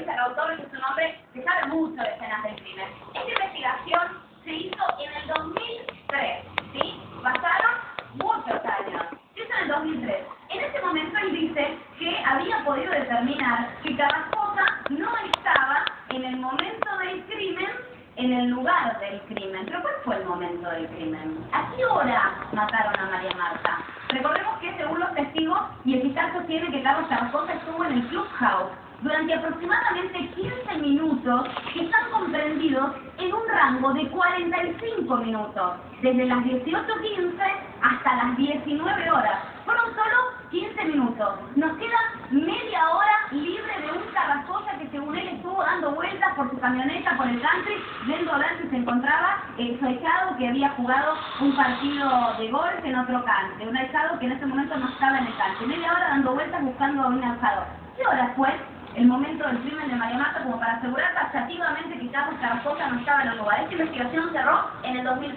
Florencia Cautoro, que es un hombre que sabe mucho de escenas del crimen. Esta investigación se hizo en el 2003, ¿sí? Pasaron muchos años. Se en el 2003. En ese momento él dice que había podido determinar que Carrascosa no estaba en el momento del crimen en el lugar del crimen. Pero ¿cuál fue el momento del crimen? ¿A qué hora mataron a María Marta? Recordemos que según los y el fiscal sostiene que Carlos Carrascosa estuvo en el Clubhouse durante aproximadamente 15 minutos que están comprendidos en un rango de 45 minutos, desde las 18.15 hasta las 19 horas. Fueron solo 15 minutos. Nos queda media hora libre de un Carrascosa que según él dando vueltas por su camioneta, por el country, ver si se encontraba el su que había jugado un partido de golf en otro country, un ahijado que en ese momento no estaba en el country. Media hora dando vueltas buscando a un ahijado. ¿Qué hora fue? el momento del crimen de María Marta como para asegurar taxativamente que Carlos Carrascosa no estaba en el lugar. Esta investigación cerró en el 2000.